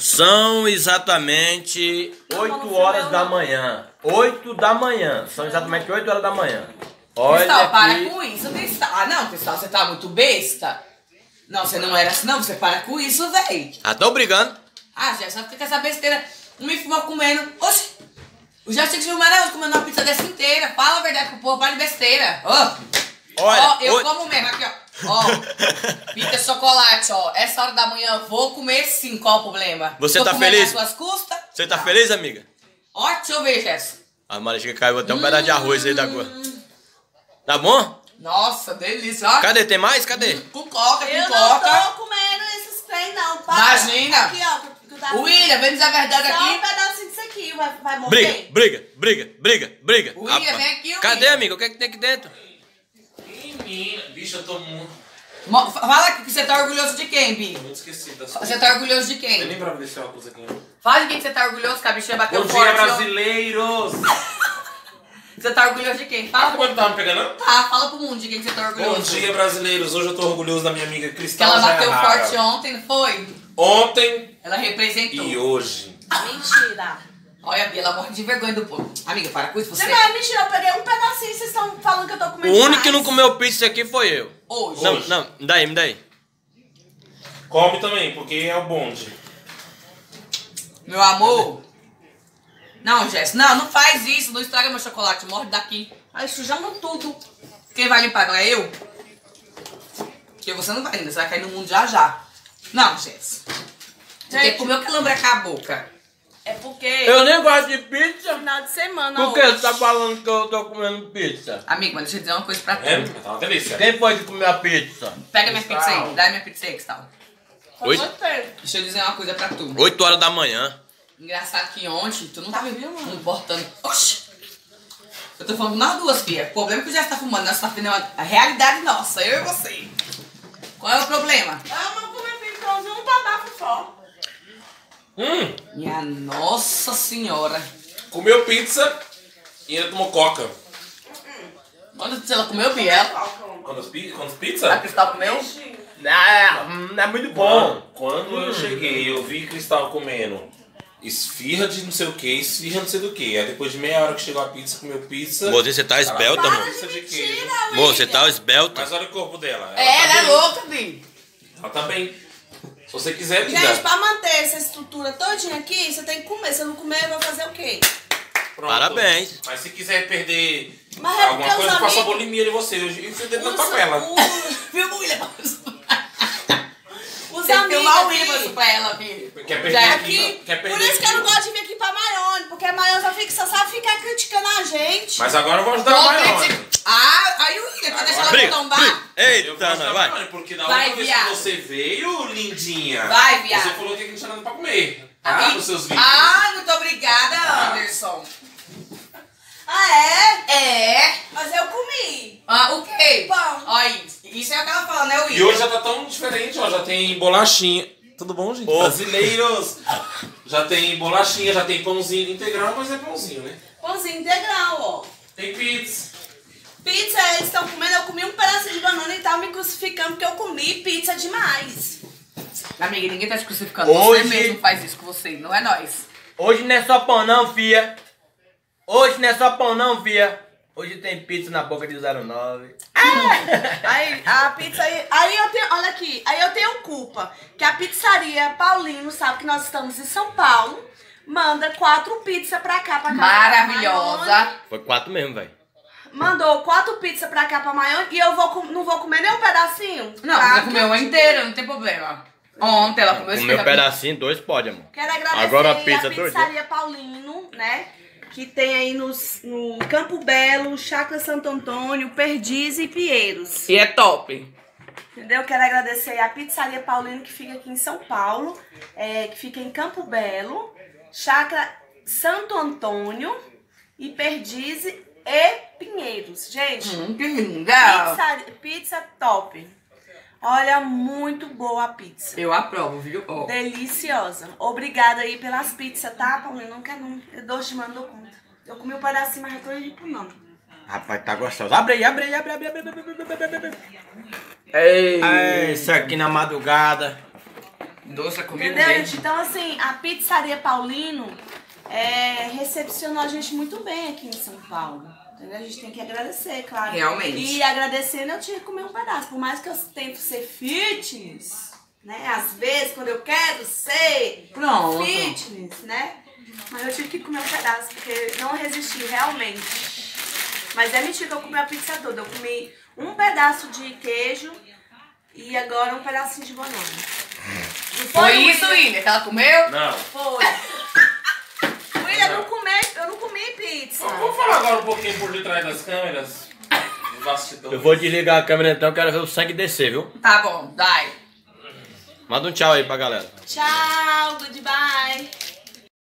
São exatamente 8 horas da manhã. 8 da manhã. São exatamente 8 horas da manhã. Olha Cristal, para com isso, Cristal. Ah, não, Cristal, você tá muito besta. Não, você não era assim, não. Você para com isso, véi. Ah, tô brigando. Ah, Jéssica, só fica essa besteira. Um me filmou comendo. Oxi! O Jéssica te filmou eu comendo uma pizza dessa inteira. Fala a verdade pro povo, para de besteira. Ó, Olha, ó, eu oi- como mesmo, aqui, ó. Ó, de chocolate, ó. Essa hora da manhã eu vou comer sim, qual o problema? Você Tô tá feliz? suas custas? Você tá feliz, amiga? Ó, deixa eu ver, Jéssica. A Marisca caiu até um pedaço de arroz aí da cor. Tá bom? Nossa, delícia, ó. Cadê? Tem mais? Cadê? Com coca, Eu com não coca. tô comendo esses trem, não. Para. Imagina. Aqui, ó. tá- William, vem dizer a verdade Só um aqui. pedacinho disso aqui vai, vai morrer. Briga, briga, briga, briga, briga. William, Rapaz. vem aqui, William. Cadê, amiga? O que é que tem aqui dentro? Bicho, eu tô muito. Mo- Fala que você tá orgulhoso de quem, Bi? Muito esquecido das Você tá orgulhoso de Eu quem? nem lembrava desse óculos aqui. Fala de quem que você tá orgulhoso, que a bichinha bateu Bom forte. dia, ó. brasileiros! Você tá orgulhoso de quem? Fala quando tava me pegando? Tá, fala pro mundo de quem que você tá orgulhoso. Bom dia, brasileiros! Hoje eu tô orgulhoso da minha amiga Que Cristal ela bateu forte ontem, não foi? Ontem Ela representou. e hoje. Mentira. Olha a Bia, ela morre de vergonha do povo. Amiga, para com isso, você. Você não é mentira, eu peguei um pedacinho, vocês estão falando que eu tô O comendo único que não comeu pizza aqui foi eu. Hoje. Não, Hoje. não, me daí, me daí. Come também, porque é o bonde. Meu amor. Não, Jess, não, não faz isso. Não estraga meu chocolate. Morre daqui. Ai, sujamos tudo. Quem vai limpar, não é eu? Porque você não vai limpar, você vai cair no mundo já já. Não, Jess. Você tem que comer o calambre com a boca. É porque Eu nem gosto de pizza. final de semana Por que hoje. você tá falando que eu tô comendo pizza? Amigo, mas deixa eu dizer uma coisa pra tu. É, tá uma delícia. Quem foi que comeu a pizza? Pega minha pizza aí. Dá minha pizza aí, Cristal. Oi? Foi você. Deixa eu dizer uma coisa pra tu. 8 horas da manhã. Engraçado que ontem tu não Tá filmando? me importando. Oxi! Eu tô falando nós duas, filha. O problema é que o Jess tá fumando, nós tá filmando a realidade nossa, eu e você. Qual é o problema? Ah, mas comer pintãozinho um babafo só. Hum, Minha nossa senhora. comeu pizza e ainda tomou coca. Quando ela comeu, Biel? Quando, as pi- quando as A pizza? Cristal comeu? Ah, hum, é muito bom. Quando eu cheguei, eu vi Cristal comendo esfirra de não sei o que, esfirra não sei do que. Aí depois de meia hora que chegou a pizza, comeu pizza. Moça, você tá esbelta, amor. de Pizza de queijo. Moça, você tá esbelta. Mas olha o corpo dela. É, tá ela é bem. louca, Bi. Ela tá bem. Se você quiser, me Gente, dá. pra manter essa estrutura todinha aqui, você tem que comer. Se eu não comer, eu vou fazer o quê? Pronto. Parabéns. Mas se quiser perder Mas é alguma porque coisa, os faça a amigos- bulimia de você. Eu enfio dentro da Os- tabela. os- Viu, William? Os Tem que o amigos William aqui. pra ela, Bi. Quer perder Já aqui? Aqui, Quer perder por isso que eu não aqui? gosto de vir aqui pra Maione, porque a Maione só, fica, só sabe ficar criticando a gente. Mas agora eu vou ajudar a Maione. Ah, aí o William, quer deixar ela Briga, tombar? briga. Eu Eita, não, vai. Maione, porque da Vai, outra vez viado. que você veio, lindinha, Vai, viado. você falou que não tinha nada pra comer. Tá? Amigo. Nos seus vídeos. Ah, muito obrigada, Anderson. Ah, é? É. Mas eu comi. Ah, o quê? Pão. Ó, isso. Isso é o que ela fala, né, William? E hoje já tá tão diferente, ó. Já tem bolachinha. Tudo bom, gente? Ô. Brasileiros! Já tem bolachinha, já tem pãozinho integral, mas é pãozinho, né? Pãozinho integral, ó. Tem pizza. Pizza, eles estão comendo, eu comi um pedaço de banana e tava me crucificando porque eu comi pizza demais. Amiga, ninguém tá te crucificando. Hoje- Você mesmo faz isso com você, não é nós. Hoje não é só pão não, fia. Hoje não é só pão não, fia. Hoje tem pizza na boca de 09. Aí, a pizza aí, aí eu tenho, olha aqui, aí eu tenho culpa, que a pizzaria Paulino, sabe que nós estamos em São Paulo, manda quatro pizzas pra cá, pra cá. Maravilhosa. Foi quatro mesmo, velho. Mandou quatro pizzas pra cá, pra Maior, e eu vou, com- não vou comer nem um pedacinho. Não, você comeu uma inteira, não tem problema. Ontem ela comeu Comeu um pedacinho, dois pode, amor. Quero agradecer Agora a pizza a pizzaria Paulino, né? Que tem aí nos, no Campo Belo, Chácara Santo Antônio, Perdiz e Pinheiros. E é top. Entendeu? Quero agradecer a Pizzaria Paulino, que fica aqui em São Paulo, é, que fica em Campo Belo, Chácara Santo Antônio e Perdiz e Pinheiros. Gente, hum, pizza, pizza top. Olha, muito boa a pizza. Eu aprovo, viu? Oh. Deliciosa. Obrigada aí pelas pizzas, tá, Paulinho? Não quero não. Eu dou, te mando conta. Eu comi o um pedacinho, mas eu tô pro não. Rapaz, tá gostoso. Abre aí, abre aí, abre, abre, abre, abre, abre, abre, abre. abre, abre. Ei, isso aqui na abre, Doce é comigo Entendeu, gente? Então, assim, a pizzaria Paulino é, recepcionou a gente muito bem aqui em São Paulo. Entendeu? A gente tem que agradecer, claro. Realmente. E agradecendo, eu tinha que comer um pedaço. Por mais que eu tento ser fitness, né? Às vezes, quando eu quero ser Pronto. fitness, né? Mas eu tive que comer um pedaço, porque não resisti, realmente. Mas é mentira que eu comi a pizza toda. Eu comi um pedaço de queijo e agora um pedacinho de banana. Não Foi isso, William? William, que ela comeu? Não. Foi. William, eu não comi, eu não comi Vamos falar agora um pouquinho por detrás das câmeras. Dos bastidores. Eu vou desligar a câmera então, quero ver o sangue descer, viu? Tá bom, dai. Manda um tchau aí pra galera. Tchau, goodbye.